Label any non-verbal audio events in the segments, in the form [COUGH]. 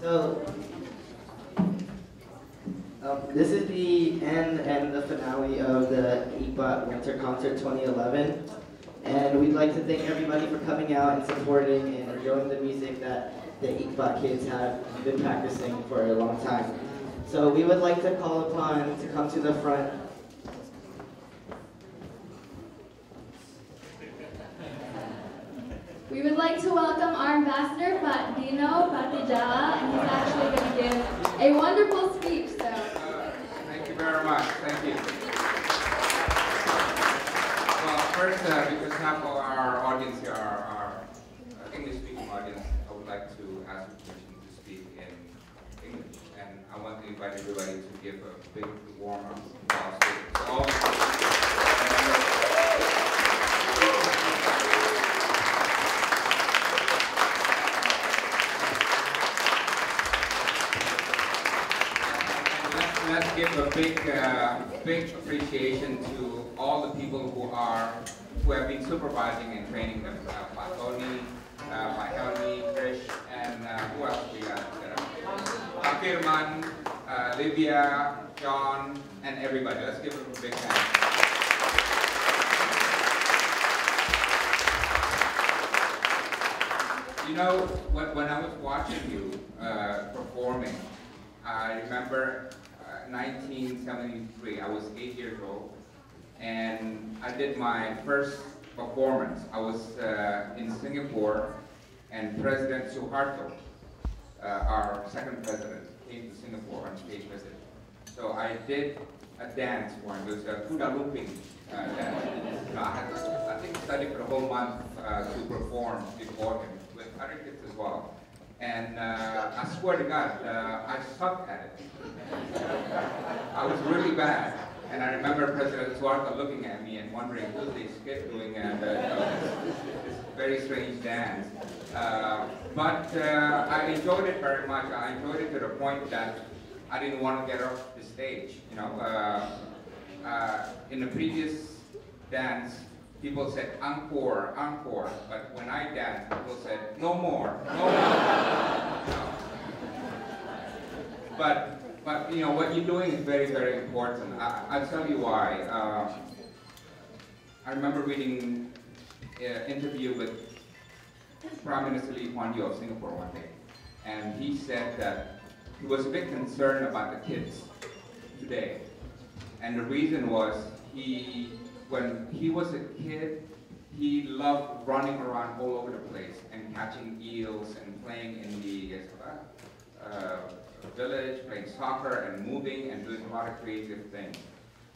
So, um, this is the end and the finale of the EPOT Winter Concert 2011. And we'd like to thank everybody for coming out and supporting and enjoying the music that the EPOT kids have been practicing for a long time. So we would like to call upon to come to the front We would like to welcome our ambassador, Pat Dino Patijala, and he's actually going to give a wonderful speech. So, Uh, Thank you very much, thank you. Well, first, uh, because half of our audience here are, uh, English-speaking audience, I would like to ask permission to speak in English. And I want to invite everybody to give a big warm applause to all. Let's, give a big, uh, big appreciation to all the people who are, who have been supervising and training them. Uh, Pak Tony, uh, Pak Krish, and uh, who else we got? Pak Firman, uh, Livia, John, and everybody. Let's give them a big hand. You know, when, when I was watching you uh, performing, I remember 1973. I was eight years old, and I did my first performance. I was uh, in Singapore, and President Suharto, uh, our second president, came to Singapore on state visit. So I did a dance for him. It was a kuda lumping uh, dance. I had, I think, studied for a whole month uh, to perform before him with other kids as well. And uh, I swear to God, uh, I sucked at it. I was really bad. And I remember President Suharto looking at me and wondering, who's this kid doing and, uh, this, this very strange dance. Uh, but uh, I enjoyed it very much. I enjoyed it to the point that I didn't want to get off the stage. You know, uh, in the previous dance, people said encore, encore. But when I danced, people said no more, no more. Know. [LAUGHS] But, but you know, what you're doing is very, very important. I, I'll tell you why. Uh, I remember reading an interview with Prime Minister Lee Kuan Yew of Singapore one day, and he said that he was a bit concerned about the kids today. And the reason was he, when he was a kid, he loved running around all over the place and catching eels and playing in the uh, village, playing soccer and moving and doing a lot of creative things.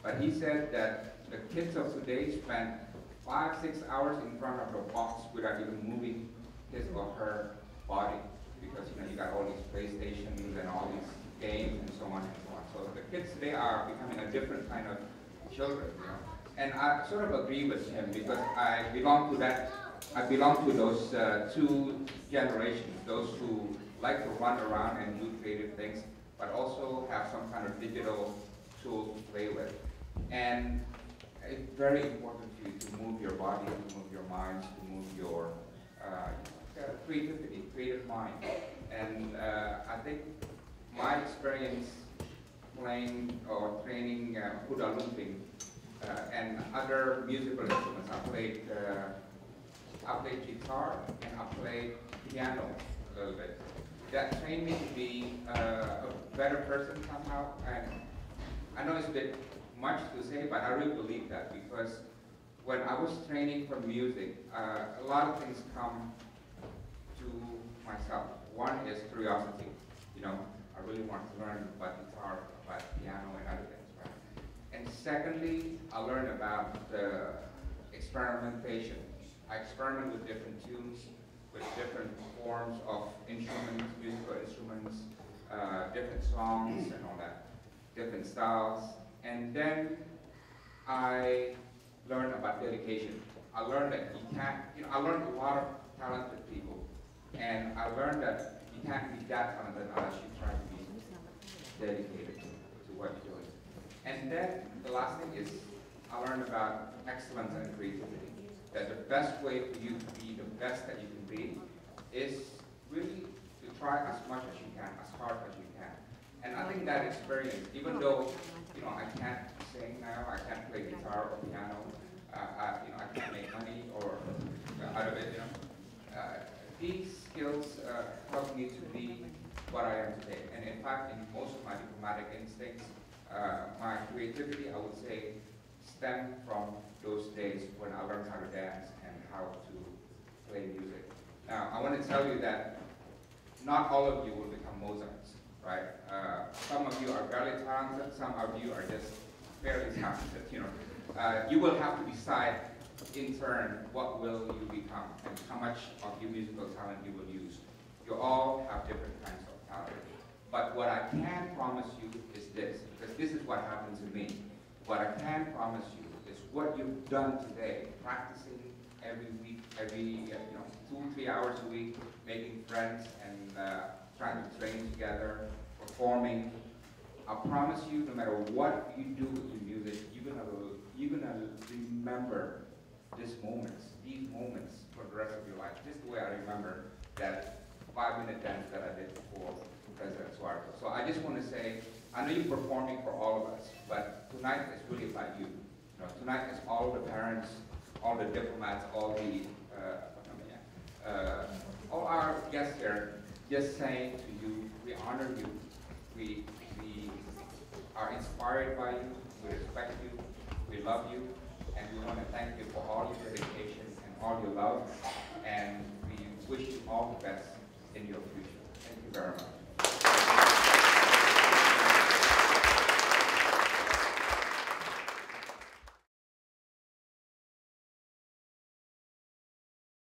But he said that the kids of today spend five, six hours in front of a box without even moving his or her body. Because you know you got all these PlayStations and all these games and so on and so on. So the kids today are becoming a different kind of children, you know. And I sort of agree with him because I belong to that, I belong to those uh, two generations, those who like to run around and do creative things, but also have some kind of digital tool to play with. And it's very important to you to move your body, to move your mind, to move your uh, creativity, creative mind. And uh, I think my experience playing or training uh, kuda lumping and other musical instruments. I played, uh, I played guitar and I played piano a little bit. That trained me to be uh, a better person somehow. And I know it's a bit much to say, but I really believe that because when I was training for music, uh, a lot of things come to myself. One is curiosity. You know, I really want to learn about guitar, about piano, and other things, right? And secondly, I learned about the experimentation. I experiment with different tunes, with different forms of instruments, musical instruments, uh, different songs and all that, different styles. And then I learned about dedication. I learned that you can't, you know, I learned a lot of talented people. And I learned that you can't be that talented unless you try to be dedicated to what you're doing. And then the last thing is I learned about excellence and creativity. That the best way for you to be the best that you can be is really to try as much as you can, as hard as you can. And I think that experience, even though, you know, I can't sing now, I can't play guitar or piano, uh, I, you know, I can't make money or uh, out of it, you know. Uh, these skills uh, help me to be what I am today. And in fact, in most of my diplomatic instincts, uh, my creativity, I would say, stemmed from those days when I learned how to dance and how to play music. Now, I want to tell you that not all of you will become Mozarts, right? Uh, some of you are very talented, some of you are just fairly [LAUGHS] talented, you know. Uh, you will have to decide in turn what will you become and how much of your musical talent you will use. You all have different kinds of talent. But what I can promise you is this, because this is what happened to me. What I can promise you is what you've done today, practicing every week, every, you know, two, three hours a week, making friends and uh, trying to train together, performing. I promise you, no matter what you do with your music, you're gonna, you're gonna remember these moments, these moments for the rest of your life. Just the way I remember that five-minute dance that I did before President Suharto. So I just want to say, I know you're performing for all of us, but tonight is really about you. You know, tonight is all the parents, all the diplomats, all the, uh, uh, all our guests here, just saying to you, we honor you, we, we are inspired by you, we respect you, we love you, and we want to thank you for all your dedication and all your love, and we wish you all the best in your future. Thank you very much.